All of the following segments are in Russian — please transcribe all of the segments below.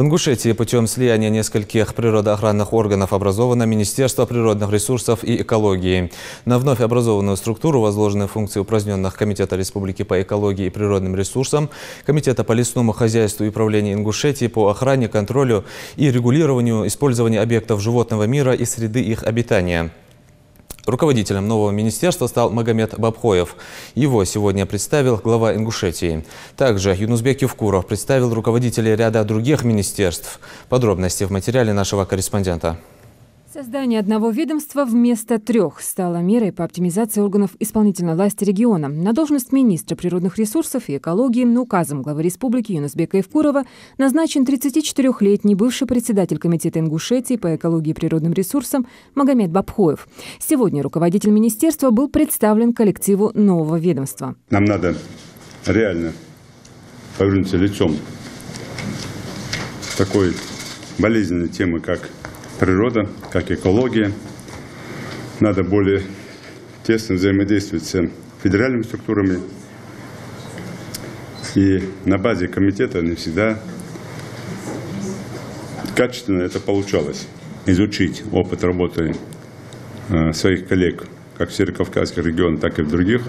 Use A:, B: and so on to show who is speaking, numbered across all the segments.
A: В Ингушетии путем слияния нескольких природоохранных органов образовано Министерство природных ресурсов и экологии. На вновь образованную структуру возложены функции упраздненных Комитета Республики по экологии и природным ресурсам, Комитета по лесному хозяйству и управлению Ингушетии по охране, контролю и регулированию использования объектов животного мира и среды их обитания. Руководителем нового министерства стал Магомед Бабхоев. Его сегодня представил глава Ингушетии. Также Юнузбек Ювкуров представил руководителей ряда других министерств. Подробности в материале нашего корреспондента.
B: Создание одного ведомства вместо трех стало мерой по оптимизации органов исполнительной власти региона. На должность министра природных ресурсов и экологии указом главы республики Юнусбека Евкурова назначен 34-летний бывший председатель Комитета Ингушетии по экологии и природным ресурсам Магомед Бабхоев. Сегодня руководитель министерства был представлен коллективу нового ведомства.
C: Нам надо реально повернуться лицом такой болезненной темы, как природа, как экология. Надо более тесно взаимодействовать с федеральными структурами. И на базе комитета не всегда качественно это получалось. Изучить опыт работы э, своих коллег, как в Северокавказских регионах, так и в других.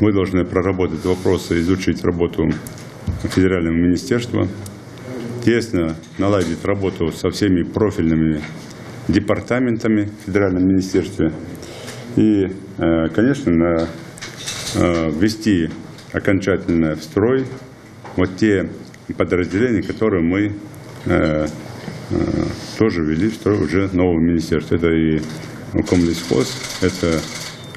C: Мы должны проработать вопросы, изучить работу федерального министерства, тесно наладить работу со всеми профильными департаментами в Федеральном министерстве и, э, конечно, э, ввести окончательно в строй вот те подразделения, которые мы э, тоже ввели в строй уже нового министерства. Это и Комлесхоз, это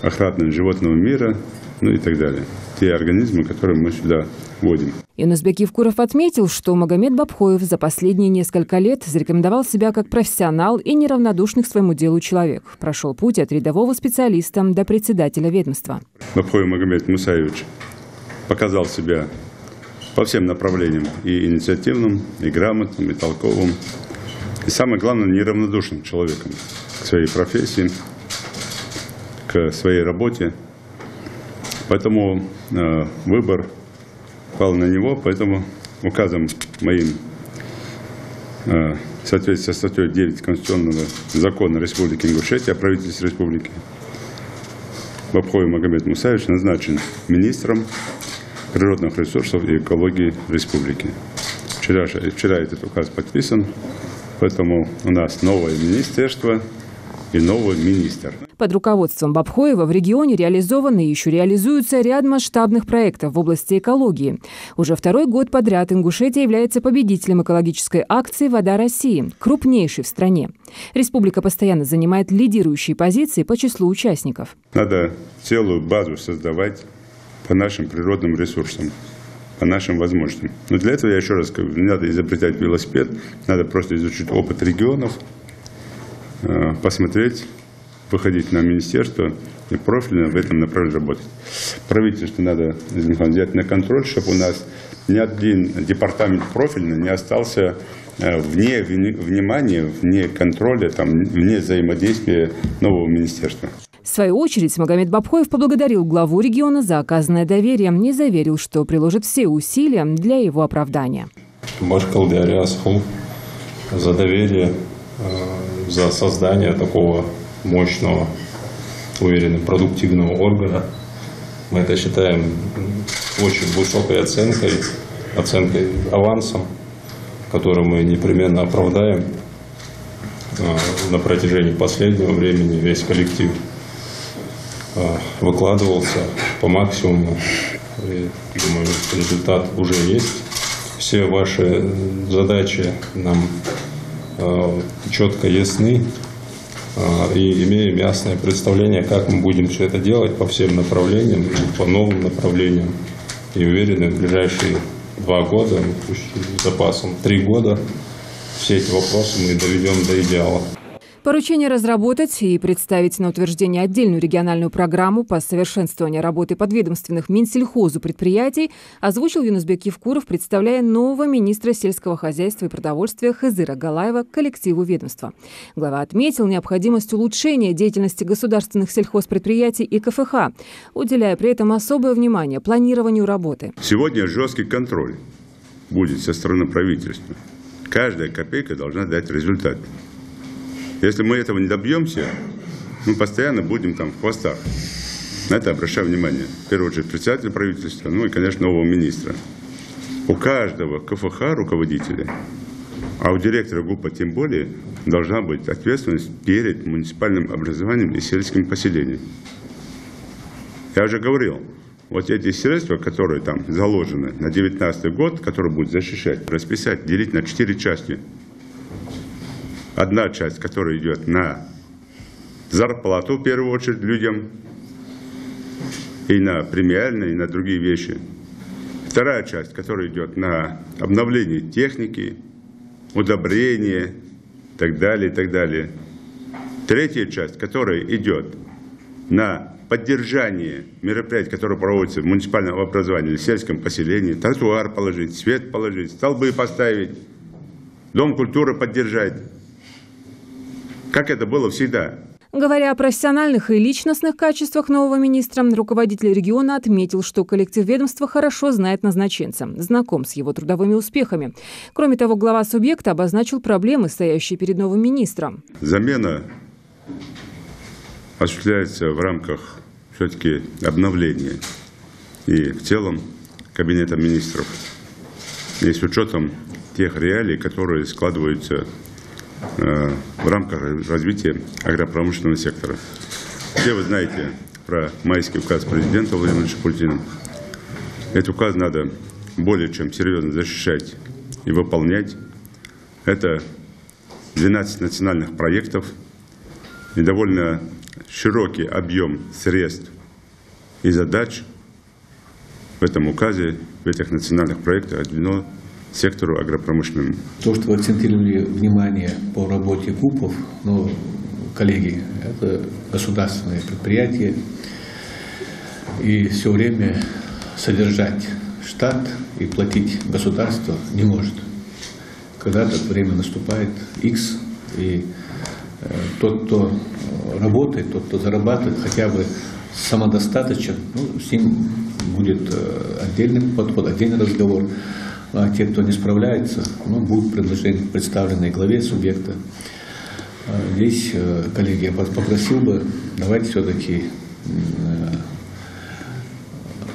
C: охрана животного мира, ну и так далее. Те организмы, которые мы сюда вводим.
B: Юнусбек Евкуров отметил, что Магомед Бабхоев за последние несколько лет зарекомендовал себя как профессионал и неравнодушный к своему делу человек. Прошел путь от рядового специалиста до председателя ведомства.
C: Бабхоев Магомед Мусаевич показал себя по всем направлениям, и инициативным, и грамотным, и толковым. И самое главное, неравнодушным человеком к своей профессии, к своей работе. Поэтому э, выбор пал на него, поэтому указом моим э, в соответствии со статьей 9 Конституционного закона Республики Ингушетия о правительстве республики Бабхой Магомед Мусаевич назначен министром природных ресурсов и экологии республики. Вчера, вчера этот указ подписан, поэтому у нас новое министерство и новый министр.
B: Под руководством Бабхоева в регионе реализованы и еще реализуются ряд масштабных проектов в области экологии. Уже второй год подряд Ингушетия является победителем экологической акции «Вода России», крупнейшей в стране. Республика постоянно занимает лидирующие позиции по числу участников.
C: Надо целую базу создавать по нашим природным ресурсам по нашим возможностям. Но для этого, я еще раз говорю, не надо изобретать велосипед, надо просто изучить опыт регионов, посмотреть, выходить на министерство и профильно в этом направлении работать. Правительство надо взять на контроль, чтобы у нас ни один департамент профильный не остался э, вне внимания, вне контроля, там, вне взаимодействия нового министерства.
B: В свою очередь Магомед Бабхоев поблагодарил главу региона за оказанное доверие и заверил, что приложит все усилия для его оправдания.
D: за доверие Э, за создание такого мощного, уверенно, продуктивного органа. Мы это считаем очень высокой оценкой, оценкой авансом, который мы непременно оправдаем э, на протяжении последнего времени весь коллектив э, выкладывался по максимуму. И, думаю, результат уже есть. Все ваши задачи нам четко ясны э, и имеем ясное представление, как мы будем все это делать по всем направлениям, по новым направлениям. И уверены, в ближайшие два года, с запасом три года, все эти вопросы мы доведем до идеала.
B: Поручение разработать и представить на утверждение отдельную региональную программу по совершенствованию работы подведомственных Минсельхозу предприятий озвучил Юнусбек Евкуров, представляя нового министра сельского хозяйства и продовольствия Хызыра Галаева коллективу ведомства. Глава отметил необходимость улучшения деятельности государственных сельхозпредприятий и КФХ, уделяя при этом особое внимание планированию работы.
C: Сегодня жесткий контроль будет со стороны правительства Каждая копейка должна дать результат. Если мы этого не добьемся, мы постоянно будем там в хвостах. На это обращаю внимание. В первую очередь председателя правительства, ну и, конечно, нового министра. У каждого КФХ руководителя, а у директора ГУПа тем более, должна быть ответственность перед муниципальным образованием и сельским поселением. Я уже говорил, вот эти средства, которые там заложены на 2019 год, которые будут защищать, расписать, делить на четыре части. Одна часть, которая идет на зарплату, в первую очередь, людям, и на премиальные, и на другие вещи. Вторая часть, которая идет на обновление техники, удобрение, и так далее, и так далее. Третья часть, которая идет на поддержание мероприятий, которые проводятся в муниципальном образовании в сельском поселении, тротуар положить, свет положить, столбы поставить, дом культуры поддержать. Как это было всегда.
B: Говоря о профессиональных и личностных качествах нового министра, руководитель региона отметил, что коллектив ведомства хорошо знает назначенца, знаком с его трудовыми успехами. Кроме того, глава субъекта обозначил проблемы, стоящие перед новым министром.
C: Замена осуществляется в рамках все-таки обновления и в целом Кабинета министров и с учетом тех реалий, которые складываются в рамках развития агропромышленного сектора. Все вы знаете про майский указ президента Владимира Путина. Этот указ надо более чем серьезно защищать и выполнять. Это 12 национальных проектов и довольно широкий объем средств и задач в этом указе, в этих национальных проектах отведено сектору агропромышленному.
E: То, что вы акцентировали внимание по работе КУПов, ну, коллеги, это государственные предприятия, и все время содержать штат и платить государство не может. Когда-то время наступает X, и э, тот, кто работает, тот, кто зарабатывает, хотя бы самодостаточен, ну, с ним будет э, отдельный подход, отдельный разговор. А те, кто не справляется, ну, будут представленные главе субъекта. А здесь, э, коллеги, я попросил бы, давайте все-таки э,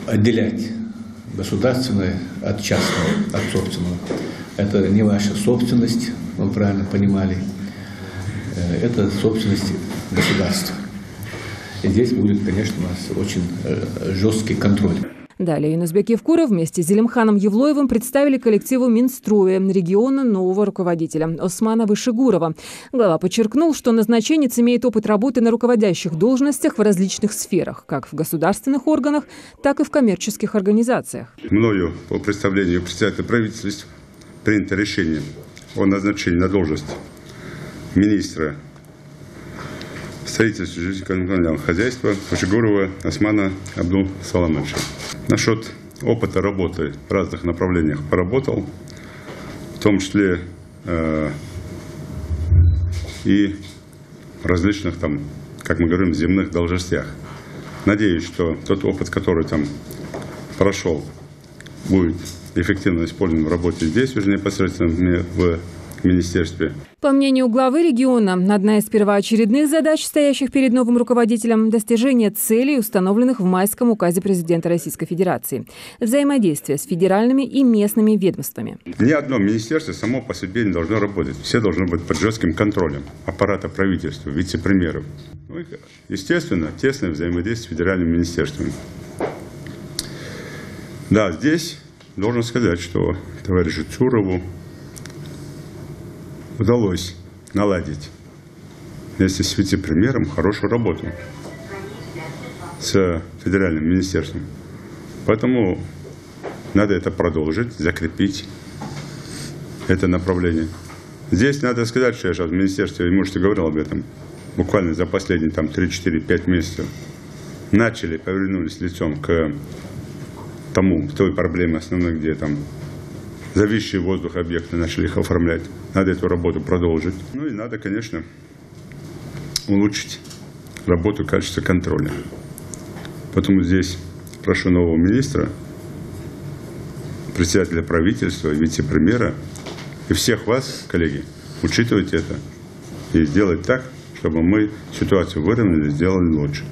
E: отделять государственное от частного, от собственного. Это не ваша собственность, вы правильно понимали, э, это собственность государства. И здесь будет, конечно, у нас очень жесткий контроль.
B: Далее Юнусбек Евкуров вместе с Зелимханом Евлоевым представили коллективу Минстроя региона нового руководителя Османа Вышегурова. Глава подчеркнул, что назначенец имеет опыт работы на руководящих должностях в различных сферах, как в государственных органах, так и в коммерческих организациях.
C: Мною по представлению председателя правительства принято решение о назначении на должность министра строительства жилищно-коммунального хозяйства Пашигурова Османа Абдул Саламовича. Насчет опыта работы в разных направлениях поработал, в том числе э, и различных там, как мы говорим, земных должностях. Надеюсь, что тот опыт, который там прошел, будет эффективно использован в работе здесь уже непосредственно в министерстве.
B: По мнению главы региона, одна из первоочередных задач, стоящих перед новым руководителем – достижение целей, установленных в майском указе президента Российской Федерации. Взаимодействие с федеральными и местными ведомствами.
C: Ни одно министерство само по себе не должно работать. Все должны быть под жестким контролем аппарата правительства, вице-премьеров. Ну, естественно, тесное взаимодействие с федеральными министерствами. Да, здесь должен сказать, что товарищу Цурову удалось наладить вместе с вице-премьером хорошую работу с федеральным министерством. Поэтому надо это продолжить, закрепить это направление. Здесь надо сказать, что я сейчас в Министерстве имущества говорил об этом, буквально за последние там 3-4-5 месяцев, начали, повернулись лицом к тому, к той проблеме основной, где там зависшие воздух объекты, начали их оформлять. Надо эту работу продолжить. Ну и надо, конечно, улучшить работу качества контроля. Поэтому здесь прошу нового министра, председателя правительства, вице-премьера И всех вас, коллеги, учитывать это и сделать так, чтобы мы ситуацию выровняли, сделали лучше.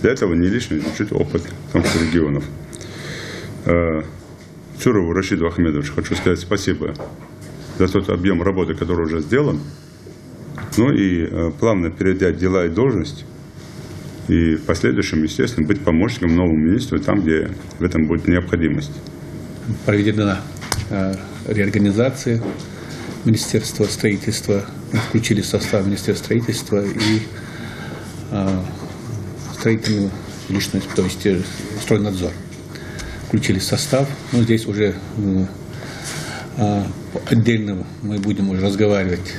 C: Для этого не лишний чуть опыт числе регионов. Цурову Рашиду Ахмедовичу хочу сказать спасибо за тот объем работы, который уже сделан. Ну и э, плавно передать дела и должность. И в последующем, естественно, быть помощником новому министру там, где в этом будет необходимость.
E: Проведена э, реорганизация Министерства строительства, включили состав Министерства строительства и э, строительную личность, то есть стройнадзор. Включили состав, но здесь уже э, э, отдельно мы будем уже разговаривать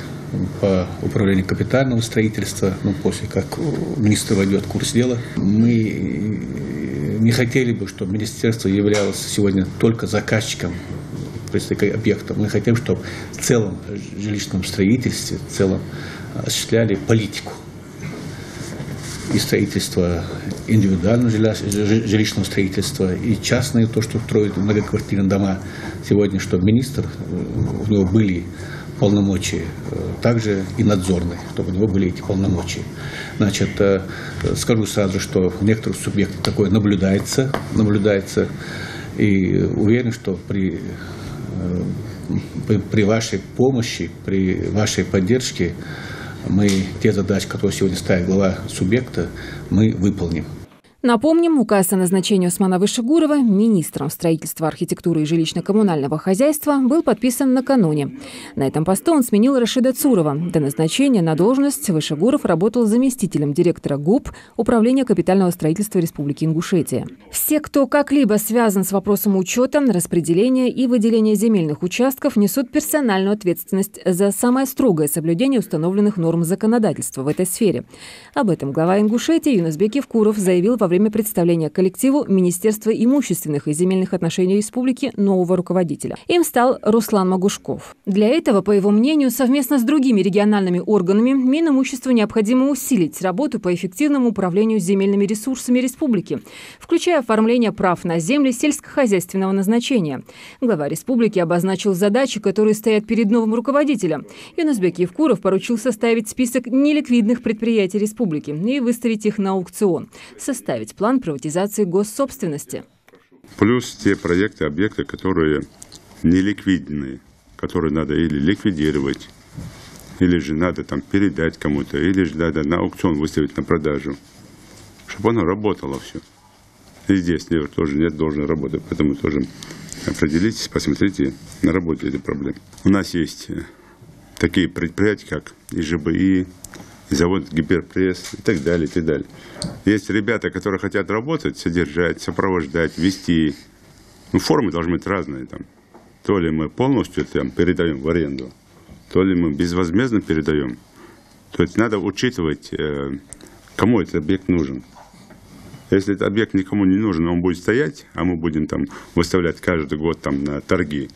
E: по управлению капитального строительства, ну, после как министр войдет курс дела. Мы не хотели бы, чтобы министерство являлось сегодня только заказчиком объекта. Мы хотим, чтобы в целом жилищном строительстве, в целом осуществляли политику и строительство индивидуального жилищного строительства, и частное, то, что строят многоквартирные дома сегодня, что министр, э, у него были полномочия, э, также и надзорные, чтобы у него были эти полномочия. Значит, э, скажу сразу, что в некоторых субъектах такое наблюдается, наблюдается, и уверен, что при, при вашей помощи, при вашей поддержке мы те задачи, которые сегодня ставит глава субъекта, мы выполним.
B: Напомним, указ о назначении Усмана Вышегурова министром строительства, архитектуры и жилищно-коммунального хозяйства был подписан накануне. На этом посту он сменил Рашида Цурова. До назначения на должность Вышегуров работал заместителем директора ГУП Управления капитального строительства Республики Ингушетия. Все, кто как-либо связан с вопросом учета, распределения и выделения земельных участков, несут персональную ответственность за самое строгое соблюдение установленных норм законодательства в этой сфере. Об этом глава Ингушетии Юнусбек Евкуров заявил во время время представления коллективу Министерства имущественных и земельных отношений республики нового руководителя. Им стал Руслан Магушков. Для этого, по его мнению, совместно с другими региональными органами Минимуществу необходимо усилить работу по эффективному управлению земельными ресурсами республики, включая оформление прав на земли сельскохозяйственного назначения. Глава республики обозначил задачи, которые стоят перед новым руководителем. Юнусбек Евкуров поручил составить список неликвидных предприятий республики и выставить их на аукцион. Составить составить план приватизации госсобственности.
C: Плюс те проекты, объекты, которые неликвидные, которые надо или ликвидировать, или же надо там передать кому-то, или же надо на аукцион выставить на продажу, чтобы оно работало все. И здесь тоже нет должной работы, поэтому тоже определитесь, посмотрите на работе эти проблемы. У нас есть э, такие предприятия, как ИЖБИ, завод гиперпресс и так далее, и так далее. Есть ребята, которые хотят работать, содержать, сопровождать, вести. Ну, формы должны быть разные там. То ли мы полностью там передаем в аренду, то ли мы безвозмездно передаем. То есть надо учитывать, э, кому этот объект нужен. Если этот объект никому не нужен, он будет стоять, а мы будем там выставлять каждый год там на торги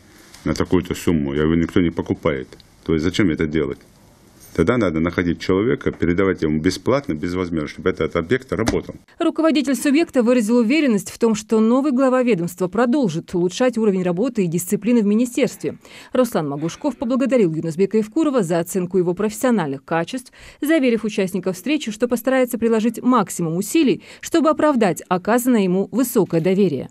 C: на такую-то сумму, его никто не покупает. То есть зачем это делать? Тогда надо находить человека, передавать ему бесплатно, безвозмездно, чтобы этот объект работал.
B: Руководитель субъекта выразил уверенность в том, что новый глава ведомства продолжит улучшать уровень работы и дисциплины в министерстве. Руслан Магушков поблагодарил Юнусбека Евкурова за оценку его профессиональных качеств, заверив участников встречи, что постарается приложить максимум усилий, чтобы оправдать оказанное ему высокое доверие.